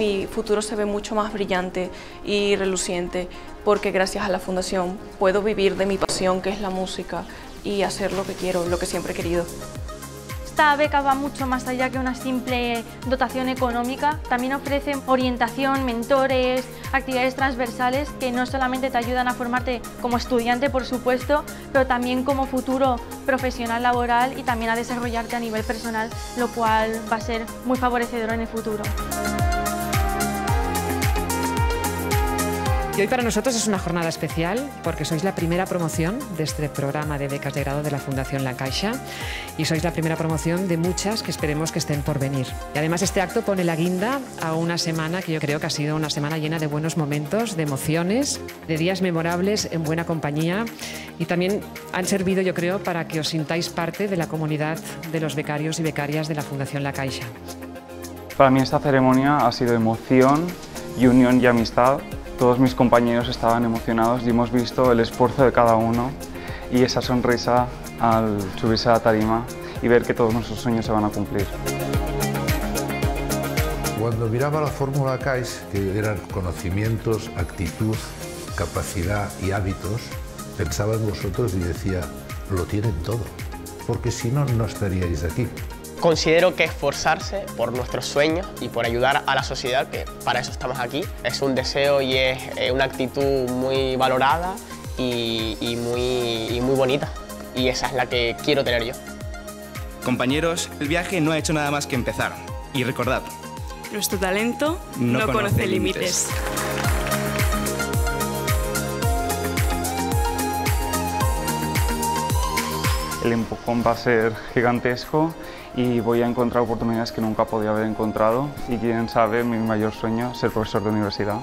mi futuro se ve mucho más brillante y reluciente porque gracias a la fundación puedo vivir de mi pasión que es la música y hacer lo que quiero, lo que siempre he querido. Esta beca va mucho más allá que una simple dotación económica, también ofrece orientación, mentores, actividades transversales que no solamente te ayudan a formarte como estudiante, por supuesto, pero también como futuro profesional laboral y también a desarrollarte a nivel personal, lo cual va a ser muy favorecedor en el futuro. Hoy para nosotros es una jornada especial porque sois la primera promoción de este programa de becas de grado de la Fundación La Caixa y sois la primera promoción de muchas que esperemos que estén por venir. Y además este acto pone la guinda a una semana que yo creo que ha sido una semana llena de buenos momentos, de emociones, de días memorables en buena compañía y también han servido yo creo para que os sintáis parte de la comunidad de los becarios y becarias de la Fundación La Caixa. Para mí esta ceremonia ha sido emoción unión y amistad todos mis compañeros estaban emocionados y hemos visto el esfuerzo de cada uno y esa sonrisa al subirse a la tarima y ver que todos nuestros sueños se van a cumplir. Cuando miraba la fórmula CAIS, que eran conocimientos, actitud, capacidad y hábitos, pensaba en vosotros y decía, lo tienen todo, porque si no, no estaríais aquí. Considero que esforzarse por nuestros sueños y por ayudar a la sociedad, que para eso estamos aquí, es un deseo y es eh, una actitud muy valorada y, muy, muy bonita. Y esa es la que quiero tener yo. Compañeros, el viaje no ha hecho nada más que empezar. Y recordad, nuestro talento no, conoce, límites. El empujón va a ser gigantesco y voy a encontrar oportunidades que nunca podía haber encontrado y quién sabe, mi mayor sueño, ser profesor de universidad.